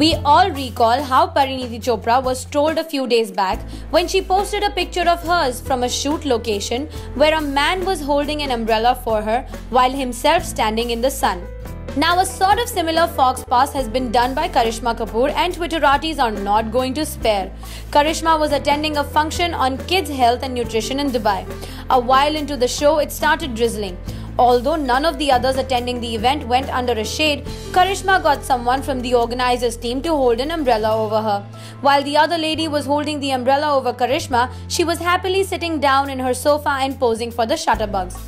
We all recall how Parineeti Chopra was trolled a few days back when she posted a picture of hers from a shoot location where a man was holding an umbrella for her while himself standing in the sun. Now, a sort of similar fox pass has been done by Karisma Kapoor, and Twitteratis are not going to spare. Karisma was attending a function on kids' health and nutrition in Dubai. A while into the show, it started drizzling. Although none of the others attending the event went under a shade, Karisma got someone from the organizers team to hold an umbrella over her. While the other lady was holding the umbrella over Karisma, she was happily sitting down in her sofa and posing for the shutterbugs.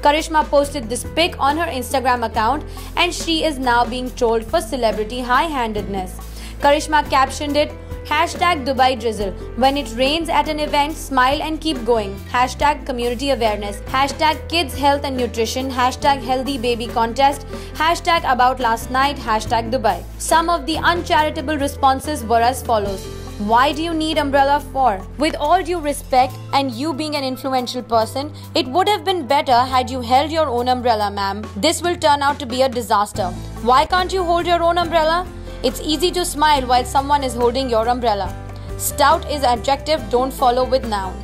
Karisma posted this pic on her Instagram account and she is now being trolled for celebrity high-handedness. Karisma captioned it, Hashtag Dubai Drizzle. When it rains at an event, smile and keep going. Hashtag community awareness. Hashtag kids health and nutrition. Hashtag healthy baby contest. Hashtag about last night. Hashtag Dubai. Some of the uncharitable responses were as follows. Why do you need umbrella for? With all due respect, and you being an influential person, it would have been better had you held your own umbrella, ma'am. This will turn out to be a disaster. Why can't you hold your own umbrella? It's easy to smile while someone is holding your umbrella. Stout is adjective, don't follow with noun.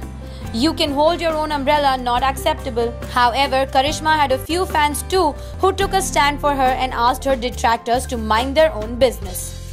You can hold your own umbrella, not acceptable. However, Karisma had a few fans too who took a stand for her and asked her detractors to mind their own business.